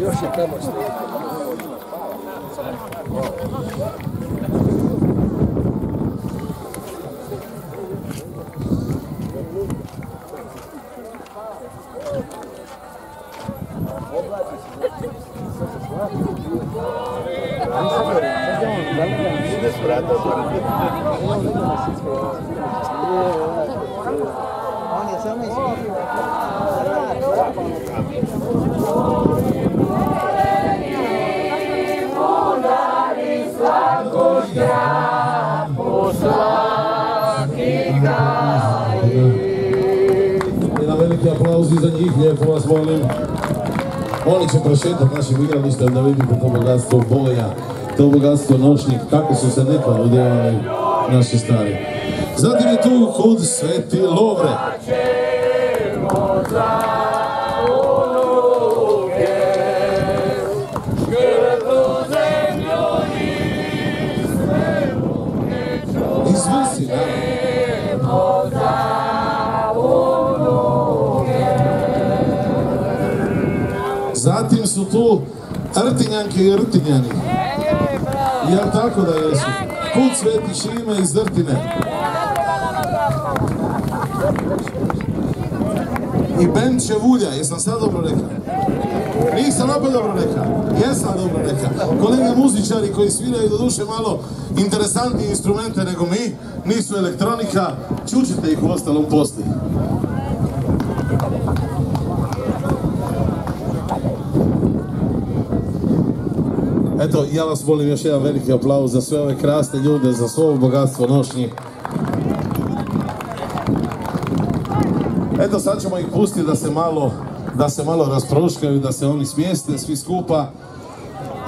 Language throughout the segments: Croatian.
Još je tamo stoji. On je samo. Jedan veliki aplauz i za njih, lijepo vas molim. Oni će prošetati našim igralištem da vidite to bogatstvo boja, to bogatstvo noćnih, kako su se nekad odjevali naši stari. Zatim je tu kod Sveti Lovre. Zatim su tu Rtinjanke i Rtinjani. Jel tako da jesu? Kud Sveti Šime iz Rtine. I Ben Čevulja, jesam sad dobro rekao? Nisam opet dobro rekao. Jesam dobro rekao. Kolege muzičari koji sviraju do duše malo interesantnije instrumente nego mi, nisu elektronika, čućete ih u ostalom poslije. Eto, ja vas molim još jedan veliki aplauz za sve ove krasne ljude, za svo bogatstvo nošnji. Eto, sad ćemo ih pustiti da se malo, da se malo rasproškaju, da se oni smjeste svi skupa.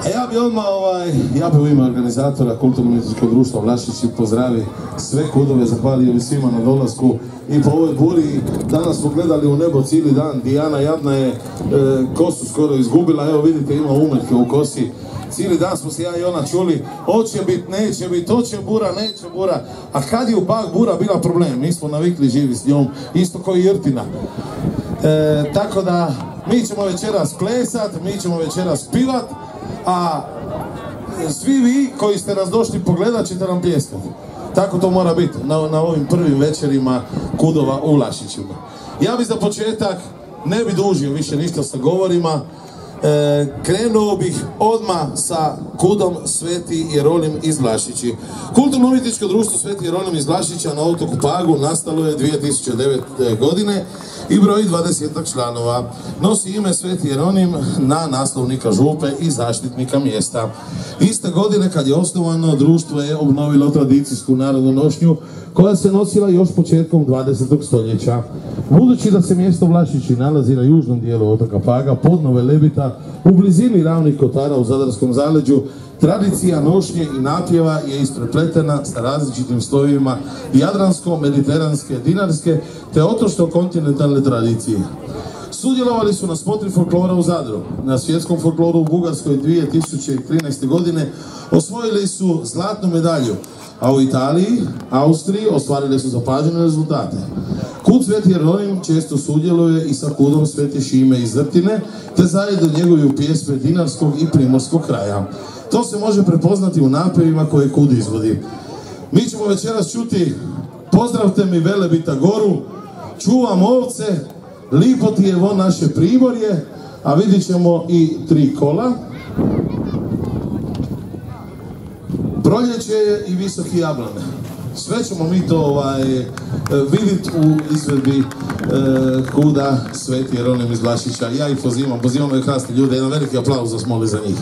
A ja bi odmah, ovaj, ja bi u ime organizatora Kulturno-umjetničkog društva Vlašići pozdravi sve kudove, zahvalio bi svima na dolasku i po ovoj buri. Danas smo gledali u nebo cijeli dan, Dijana Jadna je e, kosu skoro izgubila, evo vidite ima umetke u kosi. Cijeli dan smo se ja i ona čuli, hoće bit, neće bit, hoće bura, neće bura. A kad je u pak bura bila problem, mi smo navikli živi s njom, isto kao i Jrtina. E, tako da, mi ćemo večeras plesat, mi ćemo večeras pivat, a svi vi koji ste nas došli pogledat ćete nam pljeskati. Tako to mora biti na, na ovim prvim večerima Kudova u Vlašićima. Ja bi za početak ne bi dužio više ništa sa govorima, E, krenuo bih odmah sa kudom Sveti Jerolim iz Vlašići. Kulturno-umjetničko društvo Sveti Jerolim iz Vlašića na otoku Pagu nastalo je 2009. godine i broji 20 članova. Nosi ime Sveti Jeronim na naslovnika župe i zaštitnika mjesta. Iste godine kad je osnovano, društvo je obnovilo tradicijsku narodnu nošnju koja se nosila još početkom 20. stoljeća. Budući da se mjesto Vlašići nalazi na južnom dijelu otoka Paga, pod Nove U blizini ravnih kotara u Zadarskom zaleđu, tradicija nošnje i napjeva je isprepletena sa različitim slojevima jadransko-mediteranske, dinarske te otočno-kontinentalne tradicije. Sudjelovali su na spotri folklora u Zadru, na svjetskom folkloru u Bugarskoj 2013. godine osvojili su zlatnu medalju, a u Italiji, Austriji ostvarili su zapažene rezultate. Kud Sveti Jeronim često sudjeluje i sa kudom Sveti Šime iz Zrtine, te zajedno njeguju pjesme Dinarskog i Primorskog kraja. To se može prepoznati u napevima koje kud izvodi. Mi ćemo večeras čuti Pozdravte mi Velebita Goru, čuvam ovce, lipo ti je vo naše primorje, a vidit ćemo i tri kola. Proljeće je i visoki jablane. Sve ćemo mi to ovaj, vidjeti u izvedbi e, kuda Sveti Jeronim iz Vlašića. Ja ih pozivam, pozivam ove krasne ljude, jedan veliki aplauz vas moli za njih.